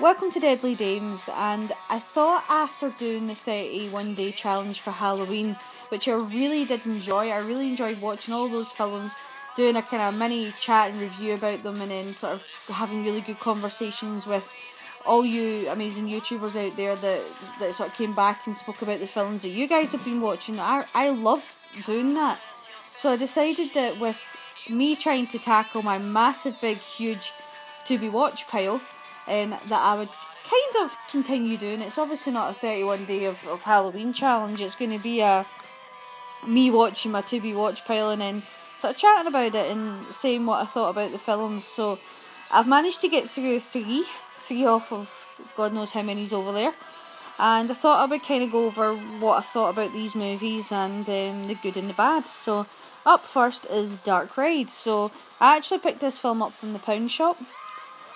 Welcome to Deadly Dames, and I thought after doing the 31 day challenge for Halloween, which I really did enjoy, I really enjoyed watching all those films, doing a kind of mini chat and review about them, and then sort of having really good conversations with all you amazing YouTubers out there that that sort of came back and spoke about the films that you guys have been watching. I I love doing that, so I decided that with me trying to tackle my massive, big, huge to be watch pile um, that I would kind of continue doing. It's obviously not a 31 day of, of Halloween challenge, it's going to be a me watching my to be watch pile and then sort of chatting about it and saying what I thought about the films. So I've managed to get through three, three off of God knows how many's over there. And I thought I would kind of go over what I thought about these movies and um, the good and the bad. So, up first is Dark Ride. So, I actually picked this film up from the pound shop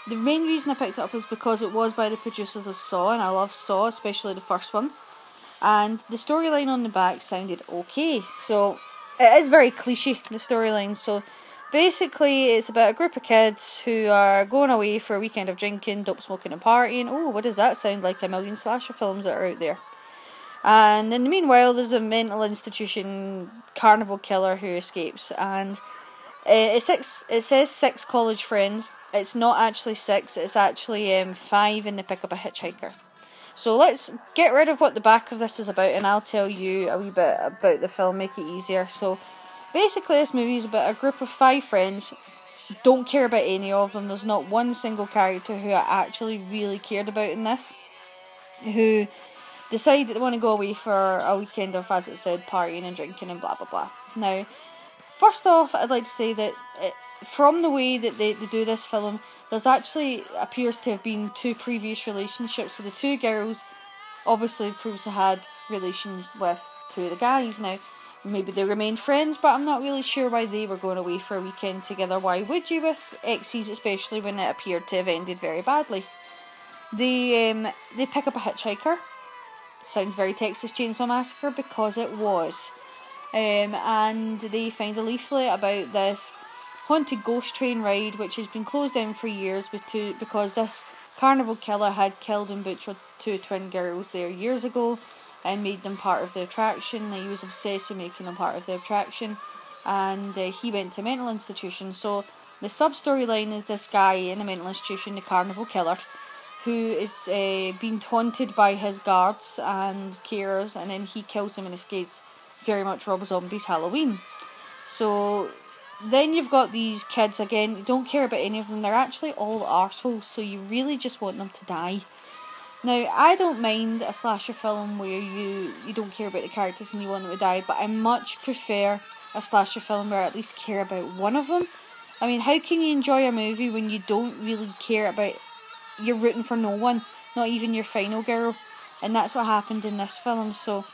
the main reason I picked it up was because it was by the producers of Saw, and I love Saw, especially the first one. And the storyline on the back sounded okay. So it is very cliche, the storyline. So basically, it's about a group of kids who are going away for a weekend of drinking, dope smoking, and partying. Oh, what does that sound like? A million slasher films that are out there. And in the meanwhile, there's a mental institution carnival killer who escapes, and uh, it's six. It says six college friends it's not actually six, it's actually um, five in the pick up a hitchhiker. So let's get rid of what the back of this is about and I'll tell you a wee bit about the film, make it easier. So basically, this movie is about a group of five friends. Don't care about any of them. There's not one single character who I actually really cared about in this. Who decide that they want to go away for a weekend of, as it said, partying and drinking and blah blah blah. Now, first off, I'd like to say that it, from the way that they, they do this film, there's actually appears to have been two previous relationships. So the two girls obviously proves to had relations with two of the guys. Now, maybe they remained friends, but I'm not really sure why they were going away for a weekend together. Why would you with exes, especially when it appeared to have ended very badly? They um, they pick up a hitchhiker. Sounds very Texas Chainsaw Massacre because it was. Um, and they find a leaflet about this haunted ghost train ride, which has been closed down for years because this carnival killer had killed and butchered two twin girls there years ago and made them part of the attraction. He was obsessed with making them part of the attraction, and uh, he went to mental institution. So the sub storyline is this guy in a mental institution, the carnival killer, who is uh, being taunted by his guards and carers, and then he kills them and escapes. Very much Rob Zombie's Halloween. So then you've got these kids again, you don't care about any of them, they're actually all arseholes, so you really just want them to die. Now, I don't mind a slasher film where you, you don't care about the characters and you want them to die, but I much prefer a slasher film where I at least care about one of them. I mean, how can you enjoy a movie when you don't really care about. You're rooting for no one, not even your final girl? And that's what happened in this film, so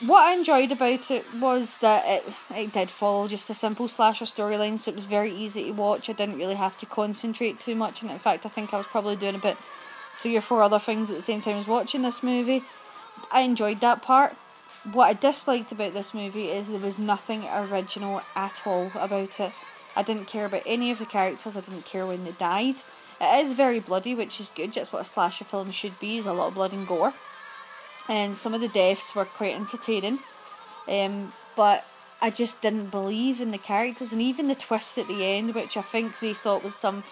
what I enjoyed about it was that it, it did follow just a simple slasher storyline, so it was very easy to watch. I didn't really have to concentrate too much, and in fact, I think I was probably doing about three or four other things at the same time as watching this movie. I enjoyed that part. What I disliked about this movie is there was nothing original at all about it. I didn't care about any of the characters, I didn't care when they died. It is very bloody, which is good, that's what a slasher film should be, is a lot of blood and gore and some of the deaths were quite entertaining. Um, but I just didn't believe in the characters, and even the twist at the end, which I think they thought was some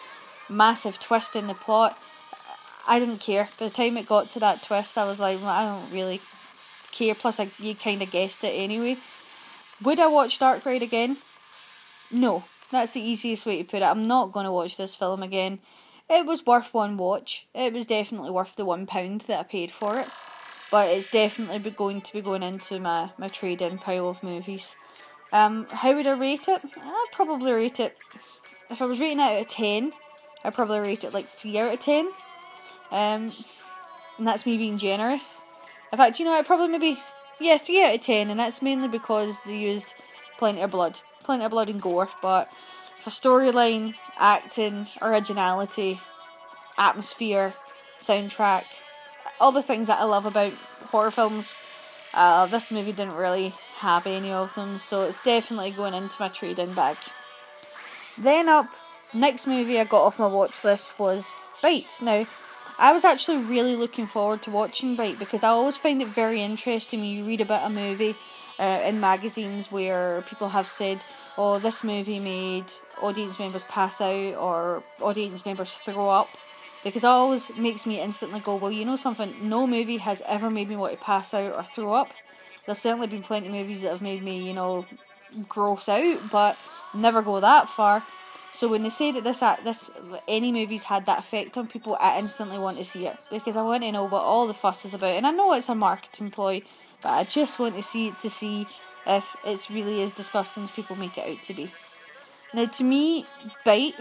massive twist in the plot. I didn't care. By the time it got to that twist, I was like, well, I don't really care. Plus, I, you kind of guessed it anyway. Would I watch Dark Ride again? No. That's the easiest way to put it. I'm not going to watch this film again. It was worth one watch. It was definitely worth the one pound that I paid for it but it's definitely be going to be going into my, my trade in pile of movies. Um, how would I rate it? I'd probably rate it. If I was rating it out of 10, I'd probably rate it like 3 out of 10. Um, and that's me being generous. In fact, you know, I'd probably maybe, yeah, 3 out of 10, and that's mainly because they used plenty of blood. Plenty of blood and gore, but for storyline, acting, originality, atmosphere, soundtrack, all the things that I love about horror films. Uh, this movie didn't really have any of them, so it's definitely going into my trading bag. Then up, next movie I got off my watch list was Bite. Now, I was actually really looking forward to watching Bite because I always find it very interesting when you read about a movie uh, in magazines where people have said, oh, this movie made audience members pass out or audience members throw up. Because it always makes me instantly go, well, you know something, no movie has ever made me want to pass out or throw up. There's certainly been plenty of movies that have made me, you know, gross out, but never go that far. So when they say that this this any movies had that effect on people, I instantly want to see it because I want to know what all the fuss is about. And I know it's a marketing ploy, but I just want to see it to see if it's really as disgusting as people make it out to be. Now, to me, Bite.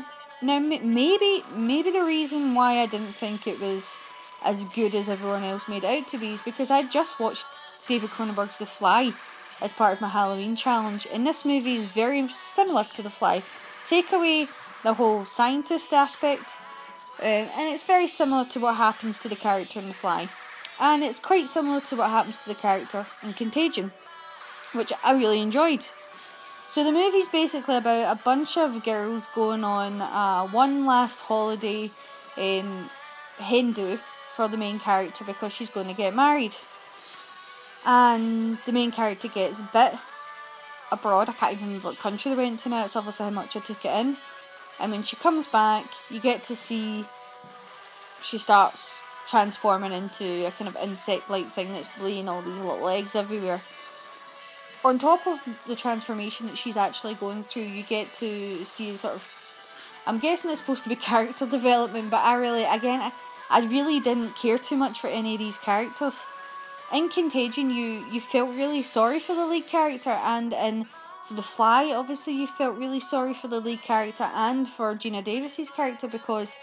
Now, maybe maybe the reason why I didn't think it was as good as everyone else made out to be is because I just watched David Cronenberg's The Fly as part of my Halloween challenge, and this movie is very similar to The Fly. Take away the whole scientist aspect, uh, and it's very similar to what happens to the character in The Fly, and it's quite similar to what happens to the character in Contagion, which I really enjoyed. So the movie's basically about a bunch of girls going on uh, one last holiday um, hen do for the main character because she's going to get married and the main character gets a bit abroad. I can't even remember what country they went to now. It's obviously how much I took it in. And when she comes back, you get to see she starts transforming into a kind of insect-like thing that's laying all these little eggs everywhere. On top of the transformation that she's actually going through, you get to see sort of. I'm guessing it's supposed to be character development, but I really, again, I, I really didn't care too much for any of these characters in Contagion, you you felt really sorry for the lead character, and in for the Fly, obviously you felt really sorry for the lead character and for Geena Davis's character because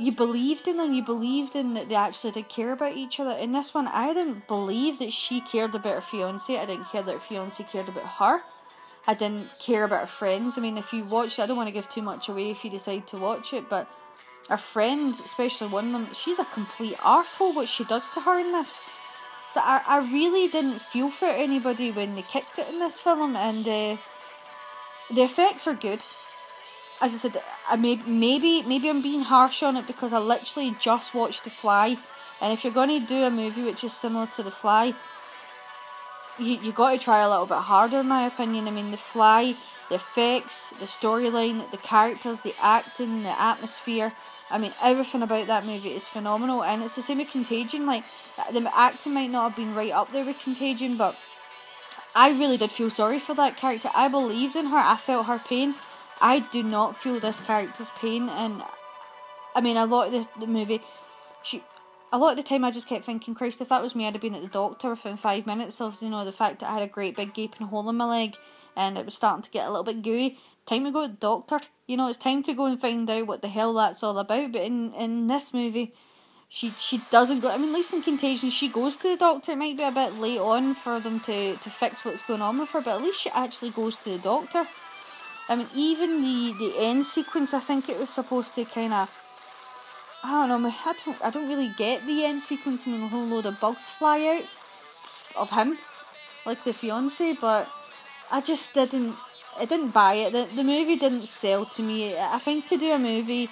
you believed in them. You believed in that they actually did care about each other. In this one, I didn't believe that she cared about her fiance. I didn't care that her fiance cared about her. I didn't care about her friends. I mean, if you watch, I don't want to give too much away if you decide to watch it, but her friend, especially one of them, she's a complete arsehole. What she does to her in this so I, I really didn't feel for anybody when they kicked it in this film, and uh, the effects are good. As I said, I may, maybe maybe I'm being harsh on it because I literally just watched The Fly, and if you're going to do a movie which is similar to The Fly, you you got to try a little bit harder, in my opinion. I mean, The Fly, the effects, the storyline, the characters, the acting, the atmosphere I mean, everything about that movie is phenomenal, and it's the same with Contagion. Like, the acting might not have been right up there with Contagion, but I really did feel sorry for that character. I believed in her. I felt her pain. I do not feel this character's pain, and I mean, a lot of the, the movie, she, a lot of the time, I just kept thinking, Christ, if that was me, I'd have been at the doctor within five minutes of you know the fact that I had a great big gaping hole in my leg, and it was starting to get a little bit gooey time to go to the doctor. You know, it's time to go and find out what the hell that's all about. But in, in this movie, she she doesn't go. I mean, at least in Contagion, she goes to the doctor. It might be a bit late on for them to, to fix what's going on with her, but at least she actually goes to the doctor. I mean, even the, the end sequence, I think it was supposed to kind of. I don't know. I don't. I don't really get the end sequence. Mean, a whole load of bugs fly out of him, like the fiance, but I just didn't. I didn't buy it. The, the movie didn't sell to me. I think to do a movie,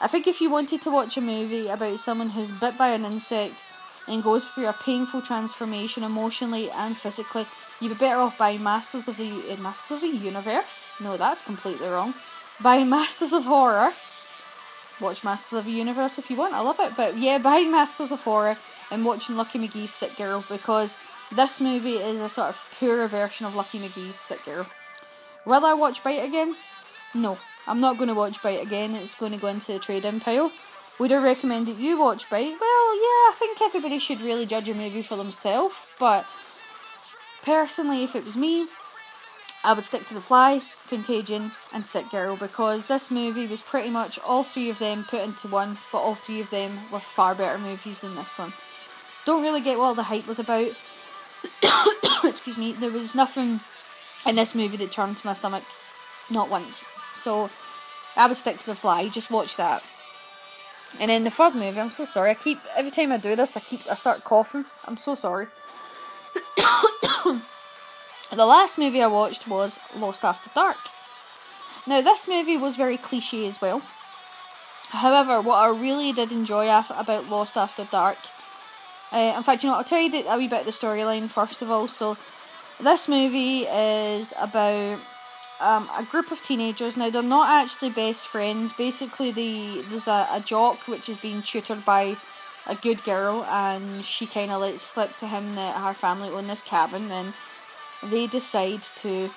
I think if you wanted to watch a movie about someone who's bit by an insect and goes through a painful transformation emotionally and physically, you'd be better off buying Masters of the uh, Masters of the Universe. No, that's completely wrong. Buying Masters of Horror. Watch Masters of the Universe if you want. I love it, but yeah, buying Masters of Horror and watching Lucky McKee's Sick Girl because this movie is a sort of poorer version of Lucky McKee's Sick Girl. Will I watch Bite again? No, I'm not going to watch Bite again. It's going to go into the trade-in pile. Would I recommend that you watch Bite? Well, yeah, I think everybody should really judge a movie for themselves. But personally, if it was me, I would stick to The Fly, Contagion, and Sick Girl because this movie was pretty much all three of them put into one, but all three of them were far better movies than this one. Don't really get what all the hype was about. Excuse me, there was nothing in this movie that turned to my stomach not once. So I would stick to the fly, just watch that. And then the third movie, I'm so sorry. I keep every time I do this, I keep I start coughing. I'm so sorry. the last movie I watched was Lost After Dark. Now this movie was very cliche as well. However, what I really did enjoy about Lost After Dark, uh, in fact, you know, I'll tell you a wee bit of the storyline first of all. So, this movie is about um, a group of teenagers. Now, they're not actually best friends. Basically, the there's a, a jock which is being tutored by a good girl, and she kind of lets slip to him that her family own this cabin, and they decide to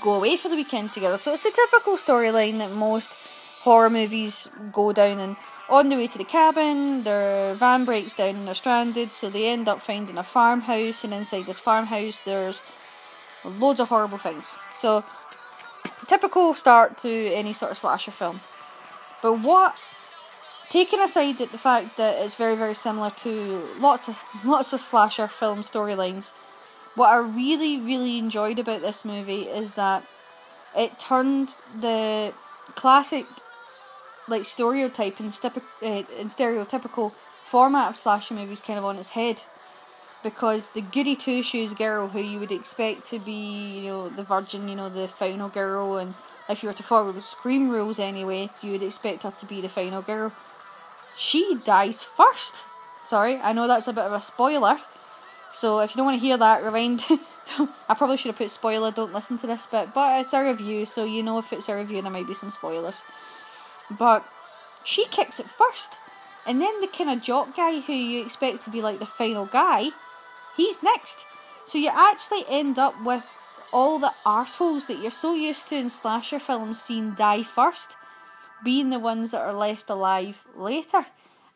go away for the weekend together. So it's a typical storyline that most horror movies go down and on the way to the cabin, their van breaks down and they're stranded, so they end up finding a farmhouse, and inside this farmhouse, there's loads of horrible things. So, typical start to any sort of slasher film. But what, taking aside the fact that it's very very similar to lots of lots of slasher film storylines, what I really really enjoyed about this movie is that it turned the classic like stereotype and, uh, and stereotypical format of slasher movies kind of on its head because the goody two shoes girl who you would expect to be, you know, the virgin, you know, the final girl, and if you were to follow the Scream rules anyway, you would expect her to be the final girl. She dies first. Sorry, I know that's a bit of a spoiler. So if you don't want to hear that, rewind. I probably should have put spoiler. Don't listen to this bit, but it's a review, so you know if it's a review, there might be some spoilers. But she kicks it first, and then the kind of jock guy who you expect to be like the final guy he's next. So you actually end up with all the arseholes that you're so used to in slasher films seeing die first, being the ones that are left alive later.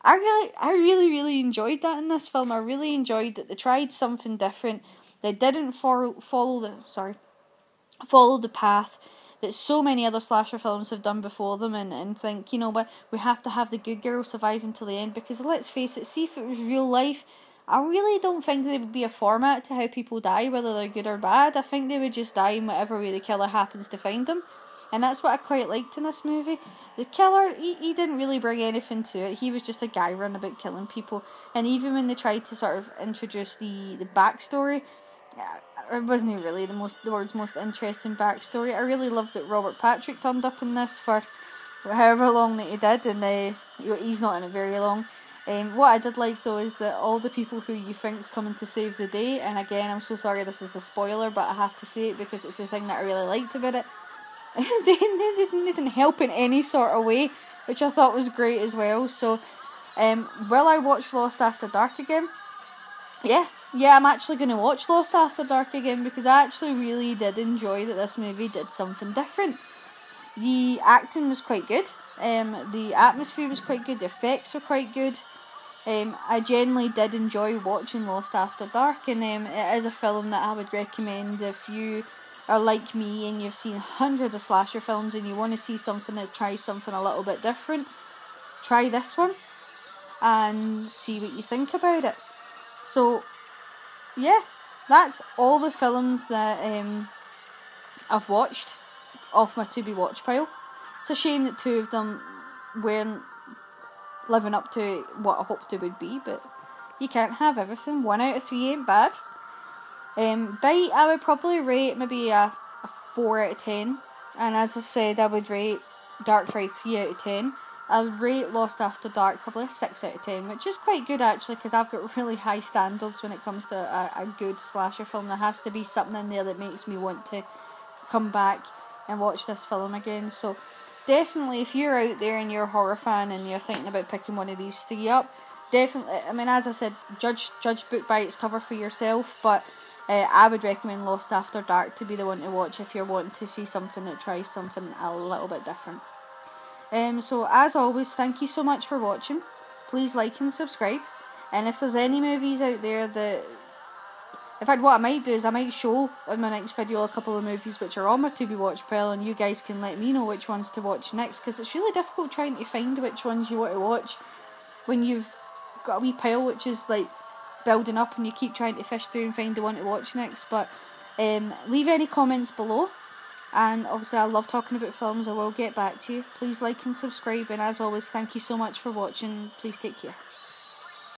I really, I really, really enjoyed that in this film. I really enjoyed that they tried something different. They didn't follow, follow the sorry, follow the path that so many other slasher films have done before them, and, and think you know what we have to have the good girl survive until the end because let's face it, see if it was real life, I really don't think there would be a format to how people die, whether they're good or bad. I think they would just die in whatever way the killer happens to find them. And that's what I quite liked in this movie. The killer, he, he didn't really bring anything to it. He was just a guy running about killing people. And even when they tried to sort of introduce the, the backstory, uh, it wasn't really the most the world's most interesting backstory. I really loved that Robert Patrick turned up in this for however long that he did, and uh, he's not in it very long. Um, what I did like though is that all the people who you think is coming to save the day, and again, I'm so sorry this is a spoiler, but I have to say it because it's the thing that I really liked about it. they, they, didn't, they didn't help in any sort of way, which I thought was great as well. So, um, will I watch Lost After Dark again? Yeah, yeah, I'm actually going to watch Lost After Dark again because I actually really did enjoy that this movie did something different. The acting was quite good. Um, the atmosphere was quite good. The effects were quite good. Um, I generally did enjoy watching Lost After Dark, and um, it is a film that I would recommend if you are like me and you've seen hundreds of slasher films and you want to see something that tries something a little bit different. Try this one and see what you think about it. So, yeah, that's all the films that um, I've watched off my to be watch pile. It's a shame that two of them weren't living up to what I hoped it would be, but you can't have everything. One out of three ain't bad. Um, Bite, I would probably rate maybe a, a 4 out of 10. And as I said, I would rate Dark Ride 3 out of 10. I would rate Lost After Dark probably a 6 out of 10, which is quite good actually because I've got really high standards when it comes to a, a good slasher film. There has to be something in there that makes me want to come back and watch this film again. So definitely, if you're out there and you're a horror fan and you're thinking about picking one of these three up, definitely. I mean, as I said, judge judge book by its cover for yourself. But uh, I would recommend Lost After Dark to be the one to watch if you're wanting to see something that tries something a little bit different. Um, so as always, thank you so much for watching. Please like and subscribe. And if there's any movies out there that in fact, what I might do is I might show in my next video a couple of movies which are on my to be watched pile, and you guys can let me know which ones to watch next because it's really difficult trying to find which ones you want to watch when you've got a wee pile which is like building up and you keep trying to fish through and find the one to watch next. But um, leave any comments below, and obviously I love talking about films. I will get back to you. Please like and subscribe, and as always, thank you so much for watching. Please take care.